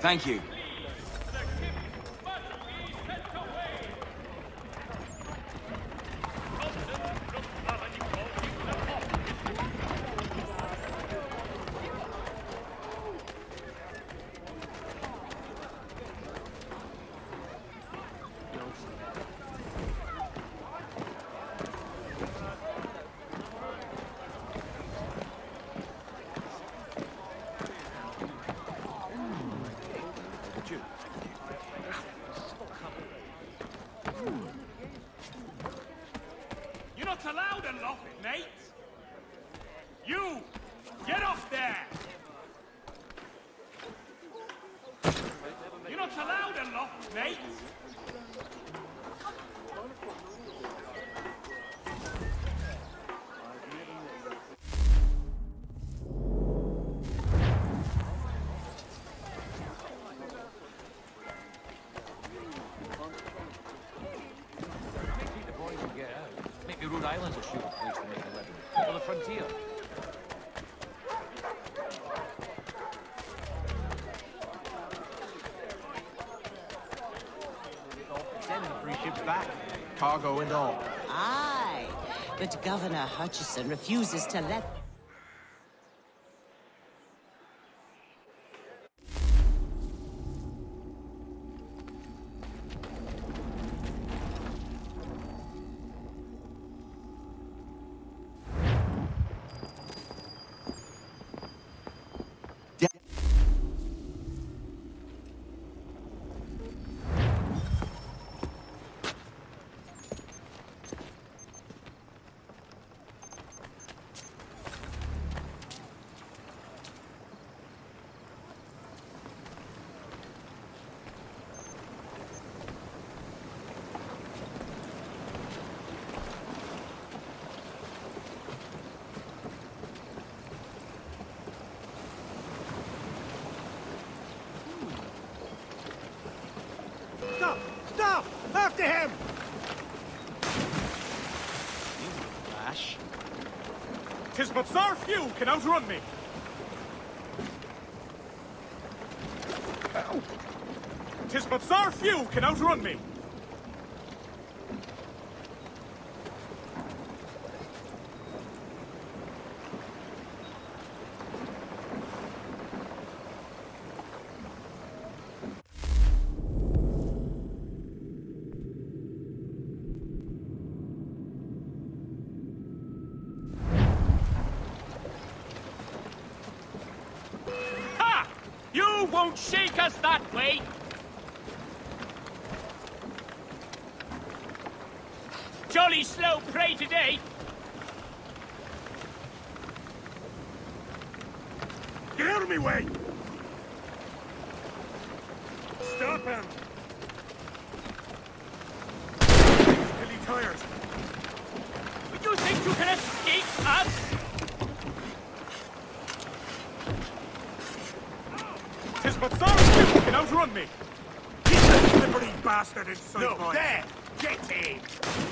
Thank you. You're not allowed a lock, it, mate! You! Get off there! You're not allowed a lock, it, mate! Island's a place to make a living. Or the frontier. Back. Cargo and all. Aye, but Governor Hutchinson refuses to let After him! Ash. Tis but so few can outrun me! Tis but so few can outrun me! You won't shake us that way! Jolly slow prey today! Get out of me way! Stop him! Hilly tires! You think you can escape us? Sorry you can outrun me! Keep that slippery bastard inside No, there! Get him!